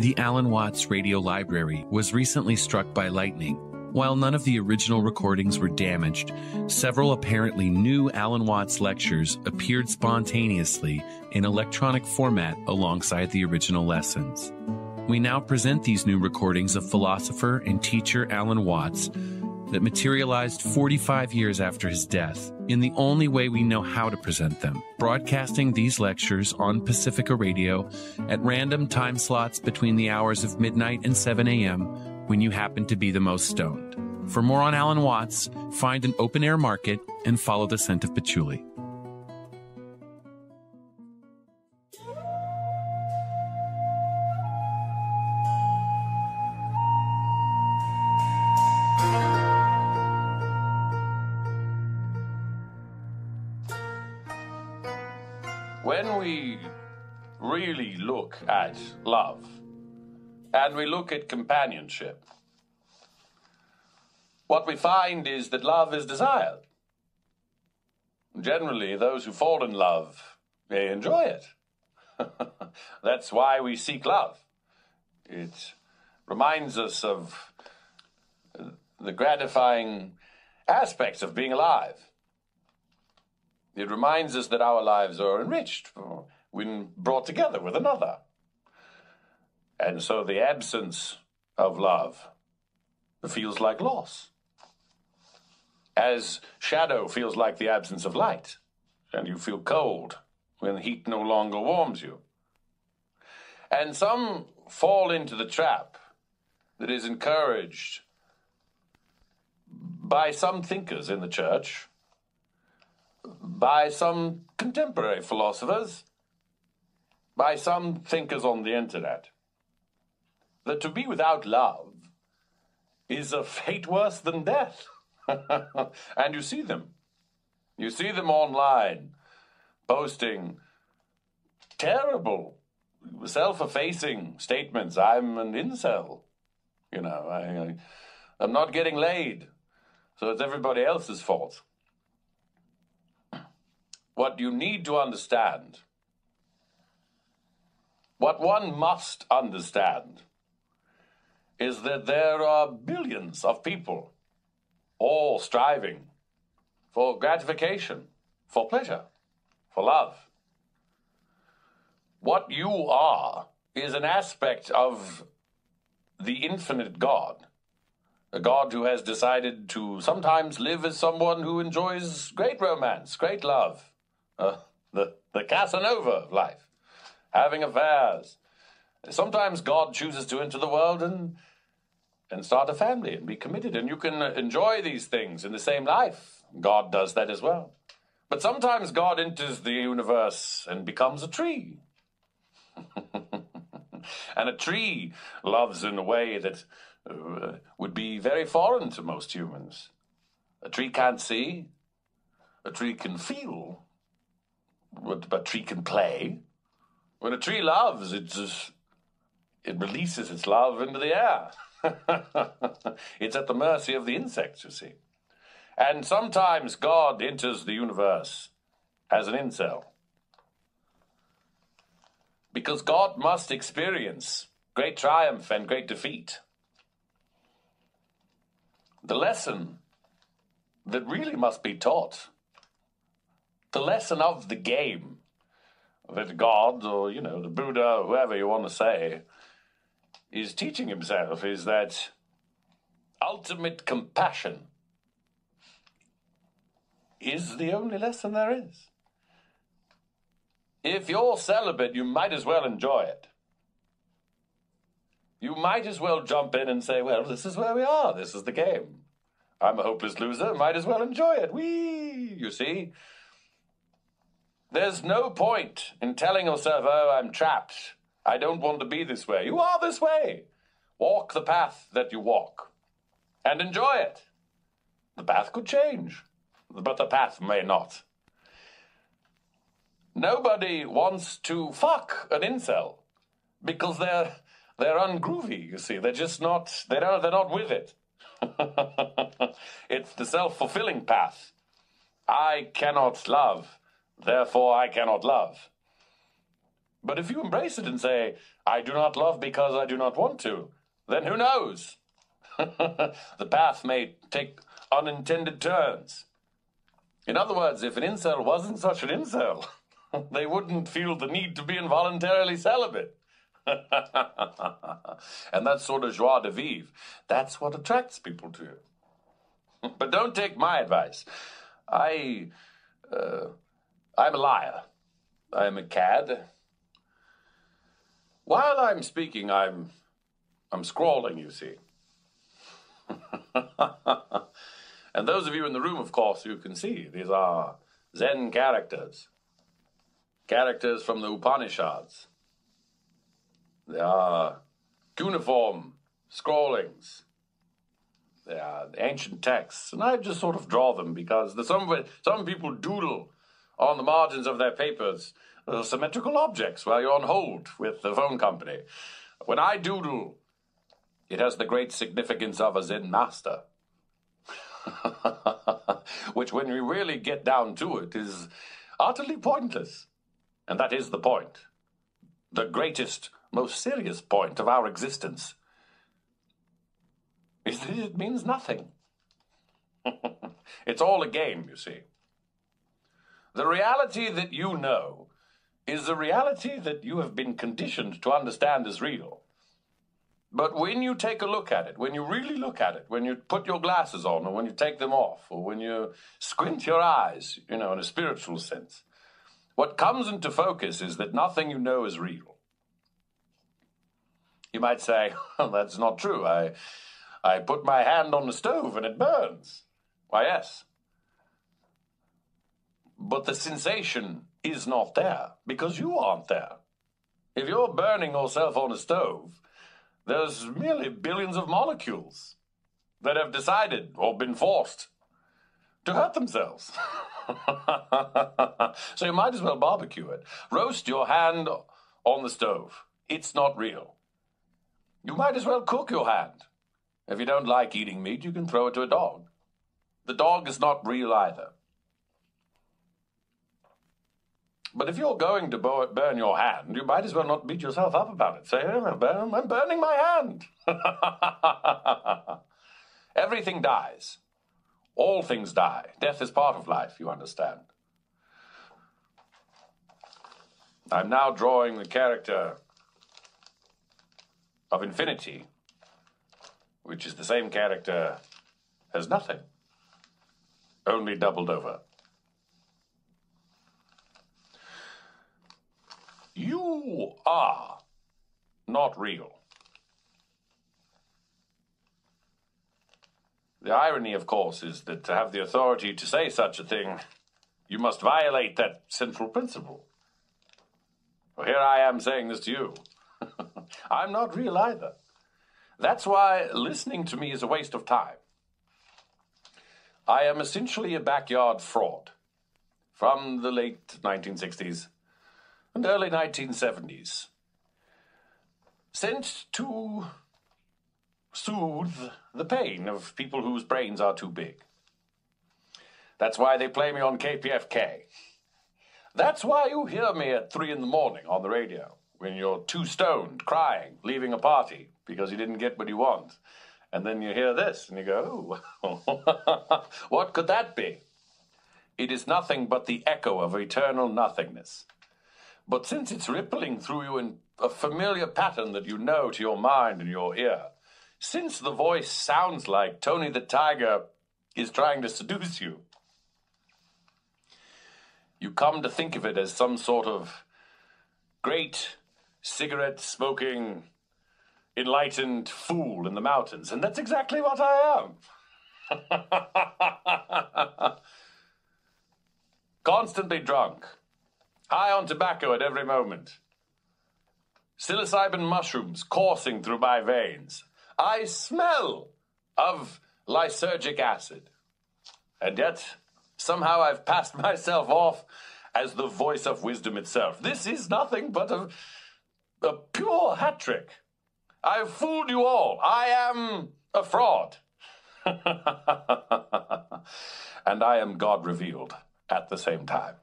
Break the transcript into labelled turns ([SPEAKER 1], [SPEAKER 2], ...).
[SPEAKER 1] The Alan Watts Radio Library was recently struck by lightning. While none of the original recordings were damaged, several apparently new Alan Watts lectures appeared spontaneously in electronic format alongside the original lessons. We now present these new recordings of philosopher and teacher Alan Watts that materialized 45 years after his death in the only way we know how to present them, broadcasting these lectures on Pacifica Radio at random time slots between the hours of midnight and 7 a.m. when you happen to be the most stoned. For more on Alan Watts, find an open air market and follow the scent of patchouli.
[SPEAKER 2] When we really look at love and we look at companionship, what we find is that love is desired. Generally, those who fall in love, they enjoy it. That's why we seek love. It reminds us of the gratifying aspects of being alive. It reminds us that our lives are enriched when brought together with another. And so the absence of love feels like loss. As shadow feels like the absence of light, and you feel cold when heat no longer warms you. And some fall into the trap that is encouraged by some thinkers in the church by some contemporary philosophers, by some thinkers on the internet, that to be without love is a fate worse than death. and you see them. You see them online posting terrible, self effacing statements. I'm an incel. You know, I, I, I'm not getting laid, so it's everybody else's fault. What you need to understand, what one must understand, is that there are billions of people all striving for gratification, for pleasure, for love. What you are is an aspect of the infinite God. A God who has decided to sometimes live as someone who enjoys great romance, great love, the, the Casanova of life, having affairs. Sometimes God chooses to enter the world and, and start a family and be committed, and you can enjoy these things in the same life. God does that as well. But sometimes God enters the universe and becomes a tree. and a tree loves in a way that uh, would be very foreign to most humans. A tree can't see, a tree can feel, but a tree can play. When a tree loves, it just it releases its love into the air. it's at the mercy of the insects, you see. And sometimes God enters the universe as an incel. Because God must experience great triumph and great defeat. The lesson that really must be taught the lesson of the game that God or, you know, the Buddha, whoever you want to say, is teaching himself is that ultimate compassion is the only lesson there is. If you're celibate, you might as well enjoy it. You might as well jump in and say, well, this is where we are. This is the game. I'm a hopeless loser. Might as well enjoy it. Whee! You see? There's no point in telling yourself, oh, I'm trapped. I don't want to be this way. You are this way. Walk the path that you walk and enjoy it. The path could change, but the path may not. Nobody wants to fuck an incel because they're they're ungroovy, you see. They're just not they don't they're not with it. it's the self-fulfilling path. I cannot love Therefore, I cannot love. But if you embrace it and say, I do not love because I do not want to, then who knows? the path may take unintended turns. In other words, if an incel wasn't such an incel, they wouldn't feel the need to be involuntarily celibate. and that sort of joie de vivre, that's what attracts people to you. but don't take my advice. I, uh, I'm a liar. I'm a cad. While I'm speaking, I'm, I'm scrawling, you see. and those of you in the room, of course, you can see these are Zen characters, characters from the Upanishads. They are cuneiform scrawlings. They are ancient texts, and I just sort of draw them because some some people doodle on the margins of their papers symmetrical objects while you're on hold with the phone company. When I doodle, it has the great significance of a Zen master. Which, when we really get down to it, is utterly pointless. And that is the point. The greatest most serious point of our existence is that it means nothing. it's all a game, you see. The reality that you know is the reality that you have been conditioned to understand as real. But when you take a look at it, when you really look at it, when you put your glasses on, or when you take them off, or when you squint your eyes, you know, in a spiritual sense, what comes into focus is that nothing you know is real. You might say, well, that's not true. I, I put my hand on the stove and it burns. Why, yes. But the sensation is not there because you aren't there. If you're burning yourself on a stove, there's merely billions of molecules that have decided or been forced to hurt themselves. so you might as well barbecue it. Roast your hand on the stove. It's not real. You might as well cook your hand. If you don't like eating meat, you can throw it to a dog. The dog is not real either. But if you're going to burn your hand, you might as well not beat yourself up about it. Say, I'm burning my hand. Everything dies. All things die. Death is part of life, you understand. I'm now drawing the character of infinity, which is the same character as nothing, only doubled over. You are not real. The irony, of course, is that to have the authority to say such a thing, you must violate that central principle. Well, here I am saying this to you. I'm not real either. That's why listening to me is a waste of time. I am essentially a backyard fraud from the late 1960s and early 1970s, sent to soothe the pain of people whose brains are too big. That's why they play me on KPFK. That's why you hear me at three in the morning on the radio when you're too stoned, crying, leaving a party because you didn't get what you want. And then you hear this and you go, what could that be? It is nothing but the echo of eternal nothingness. But since it's rippling through you in a familiar pattern that you know to your mind and your ear, since the voice sounds like Tony the Tiger is trying to seduce you, you come to think of it as some sort of great cigarette smoking, enlightened fool in the mountains. And that's exactly what I am. Constantly drunk, high on tobacco at every moment, psilocybin mushrooms coursing through my veins. I smell of lysergic acid. And yet, somehow I've passed myself off as the voice of wisdom itself. This is nothing but a a pure hat trick. I've fooled you all. I am a fraud. and I am God revealed at the same time.